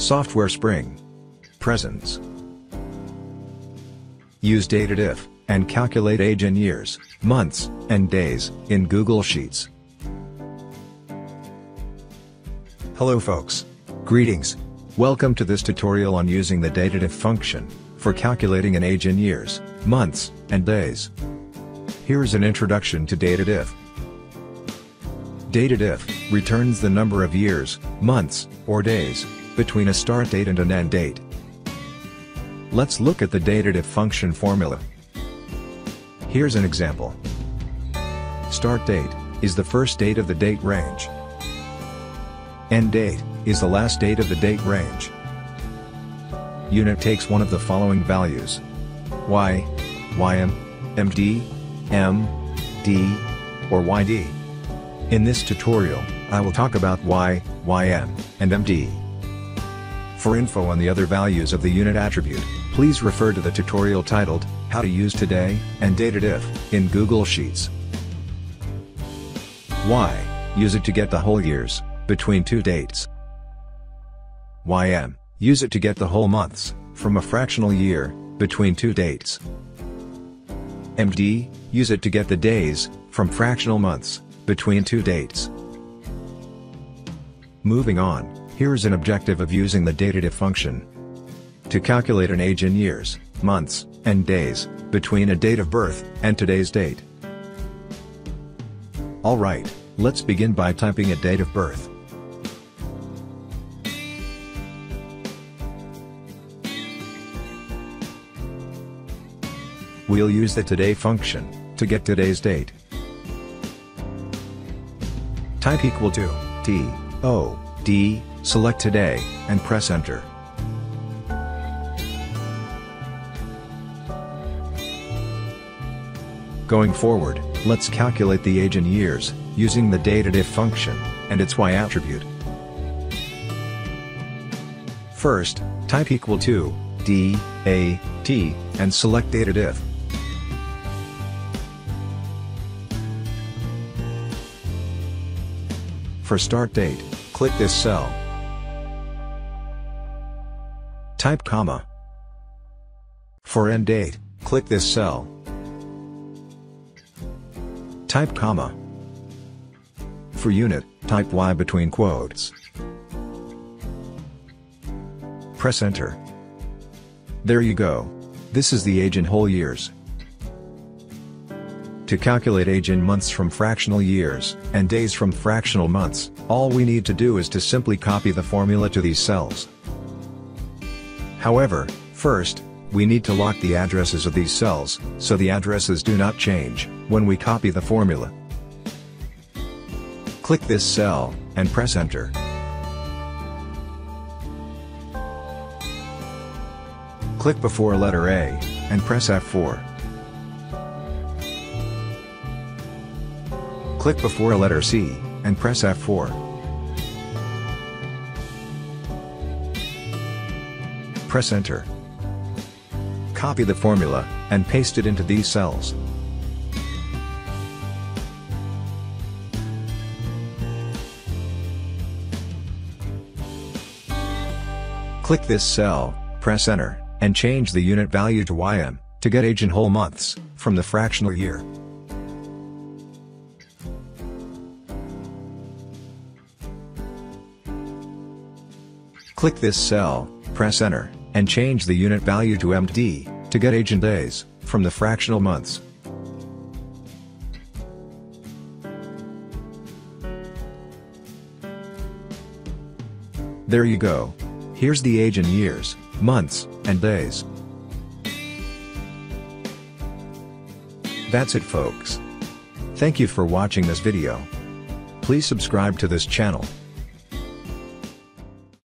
Software Spring. Presents. Use DATEDIF, and calculate age in years, months, and days, in Google Sheets. Hello folks. Greetings. Welcome to this tutorial on using the DATEDIF function, for calculating an age in years, months, and days. Here's an introduction to DATEDIF. DATEDIF returns the number of years, months, or days, between a start date and an end date. Let's look at the DATEDIF function formula. Here's an example. Start date is the first date of the date range. End date is the last date of the date range. Unit takes one of the following values. Y, YM, MD, M, D, or YD. In this tutorial, I will talk about Y, YM, and MD. For info on the other values of the unit attribute, please refer to the tutorial titled, How to Use Today, and DATEDIF, in Google Sheets. Y. Use it to get the whole years, between two dates. YM. Use it to get the whole months, from a fractional year, between two dates. MD. Use it to get the days, from fractional months, between two dates. Moving on. Here is an objective of using the DATEDIF function. To calculate an age in years, months, and days, between a date of birth, and today's date. Alright, let's begin by typing a date of birth. We'll use the today function, to get today's date. Type equal to, T, O, D, select today, and press enter. Going forward, let's calculate the age in years, using the DATEDIF function, and its Y attribute. First, type equal to, D, A, T, and select DATEDIF. For start date, click this cell. Type comma. For end date, click this cell. Type comma. For unit, type Y between quotes. Press enter. There you go. This is the age in whole years. To calculate age in months from fractional years, and days from fractional months, all we need to do is to simply copy the formula to these cells. However, first, we need to lock the addresses of these cells, so the addresses do not change, when we copy the formula. Click this cell, and press enter. Click before letter A, and press F4. Click before a letter C, and press F4. Press enter. Copy the formula, and paste it into these cells. Click this cell, press enter, and change the unit value to YM, to get age in whole months, from the fractional year. Click this cell, press enter, and change the unit value to MD, to get age in days, from the fractional months. There you go. Here's the age in years, months, and days. That's it folks. Thank you for watching this video. Please subscribe to this channel